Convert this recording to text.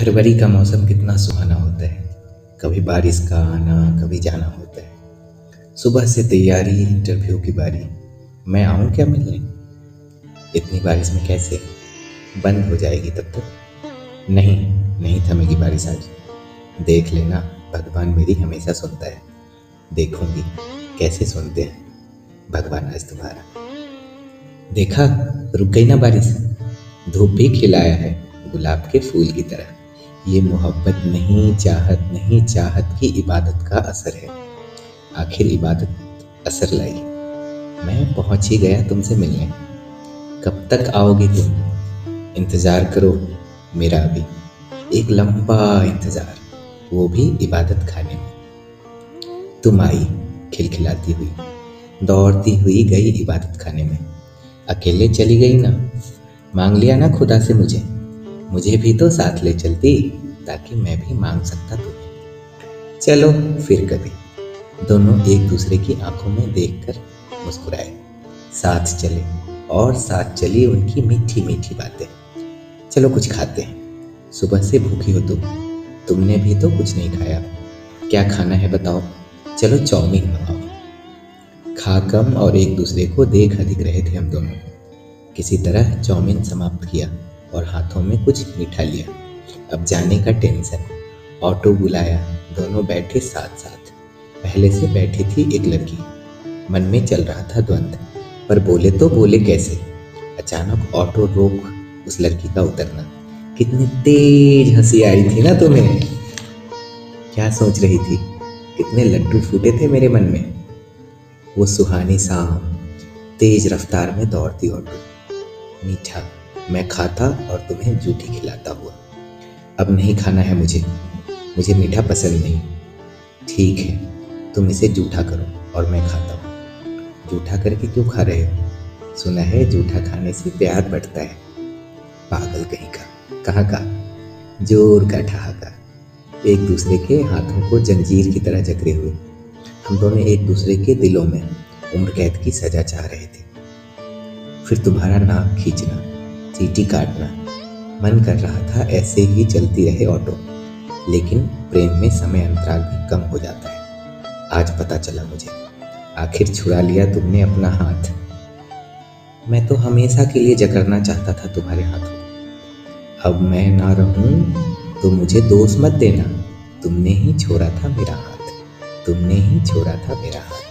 फरवरी का मौसम कितना सुहाना होता है। कभी बारिश का आना, कभी जाना होता है। सुबह से तैयारी इंटरव्यू की बारी। मैं आऊँ क्या मिलने? इतनी बारिश में कैसे? बंद हो जाएगी तब तक? नहीं नहीं थमेगी बारिश आज। देख लेना, भगवान मेरी हमेशा सुनता है। देखूँगी, कैसे सुनते हैं। भगवान आज तुम्हारा। देखा, रुक गई ना बारिश? धूप भी खिलाया है, गुलाब के फूल की तरह। ये मोहब्बत नहीं, चाहत नहीं, चाहत की इबादत का असर है। आखिर इबादत असर लाई। मैं पहुँच ही गया तुमसे मिलने। कब तक आओगे तुम? इंतज़ार करो मेरा भी एक लंबा इंतज़ार, वो भी इबादत खाने में। तुम आई, खिलखिलाती हुई। दौड़ती हुई गई इबादत खाने में। अकेले चली गई ना? मांग लिया ना खुदा से मुझे? मुझे भी तो साथ ले चलती ताकि मैं भी मांग सकता तुम्हें। चलो, फिर कभी। दोनों एक दूसरे की आँखों में देखकर मुस्कुराए। साथ चले, और साथ चली उनकी मीठी मीठी बातें। चलो, कुछ खाते हैं। सुबह से भूखी हो तुम। तुमने भी तो कुछ नहीं खाया। क्या खाना है बताओ? चलो, चाउमीन मंगाओ खा कम और एक दूसरे को देख अधिक रहे थे हम दोनों। किसी तरह चाउमीन समाप्त किया। और हाथों में कुछ मीठा लिया अब जाने का टेंशन। ऑटो बुलाया। दोनों बैठे साथ साथ पहले से बैठी थी एक लड़की। मन में चल रहा था द्वंद। पर बोले तो बोले कैसे? अचानक ऑटो रोक उस लड़की का उतरना। कितनी तेज हँसी आई थी ना तुम्हें? क्या सोच रही थी? कितने लड्डू फूटे थे मेरे मन में। वो सुहानी शाम, तेज रफ्तार में दौड़ती ऑटो। मीठा। मैं खाता और तुम्हें जूठी खिलाता हुआ। अब नहीं खाना है मुझे। मुझे मीठा पसंद नहीं। ठीक है, तुम इसे जूठा करो और मैं खाता हूँ। जूठा करके क्यों खा रहे हो? सुना है जूठा खाने से प्यार बढ़ता है। पागल कहीं का? कहाँ का? ज़ोर का ठहाका। एक दूसरे के हाथों को जंजीर की तरह जकड़े हुए। हम दोनों एक दूसरे के दिलों में उम्र कैद की सजा चाह रहे थे। फिर तुम्हारा नाक खींचना। चीटी काटना। मन कर रहा था ऐसे ही चलती रहे ऑटो। लेकिन प्रेम में समय अंतराल भी कम हो जाता है। आज पता चला मुझे। आखिर छुड़ा लिया तुमने अपना हाथ। मैं तो हमेशा के लिए जकड़ना चाहता था तुम्हारे हाथों अब मैं ना रहूँ तो मुझे दोष मत देना। तुमने ही छोड़ा था मेरा हाथ। तुमने ही छोड़ा था मेरा हाथ।